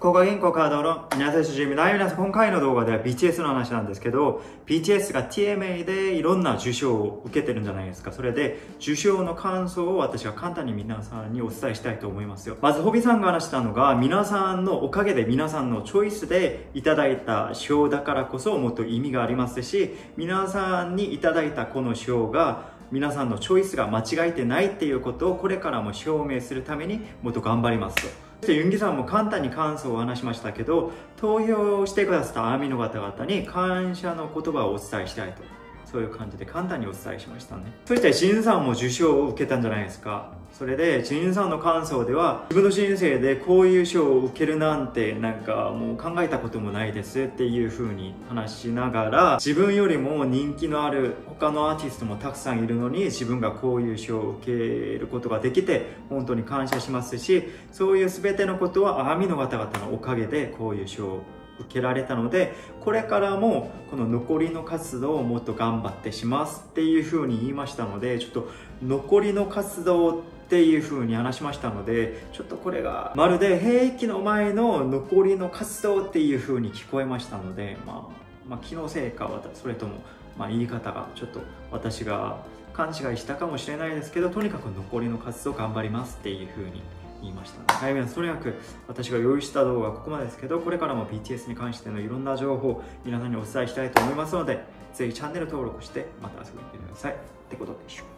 国家銀行カードの皆さん、主皆さん、今回の動画では BTS の話なんですけど、BTS が TMA でいろんな受賞を受けてるんじゃないですか。それで、受賞の感想を私は簡単に皆さんにお伝えしたいと思いますよ。まず、ホビさんが話したのが、皆さんのおかげで皆さんのチョイスでいただいた賞だからこそもっと意味がありますし、皆さんにいただいたこの賞が、皆さんのチョイスが間違えてないっていうことをこれからも証明するためにもっと頑張りますと。そしてユンギさんも簡単に感想を話しましたけど投票してくださったアーミーの方々に感謝の言葉をお伝えしたいとそういう感じで簡単にお伝えしましたね。そしてシンさんも受賞を受けたんじゃないですか。それでシンさんの感想では自分の人生でこういう賞を受けるなんてなんかもう考えたこともないですっていう風に話しながら自分よりも人気のある他のアーティストもたくさんいるのに自分がこういう賞を受けることができて本当に感謝しますしそういう全てのことはアーミの方々のおかげでこういう賞を受けられたのでこれからもこの残りの活動をもっと頑張ってしますっていうふうに言いましたのでちょっと残りの活動っていうふうに話しましたのでちょっとこれがまるで兵役の前の残りの活動っていうふうに聞こえましたので、まあ、まあ気のせいかそれともまあ言い方がちょっと私が勘違いしたかもしれないですけどとにかく残りの活動頑張りますっていうふうに言いました。はい皆さんとにかく私が用意した動画はここまでですけどこれからも BTS に関してのいろんな情報を皆さんにお伝えしたいと思いますのでぜひチャンネル登録してまた遊びに来てください。ってことでしょう。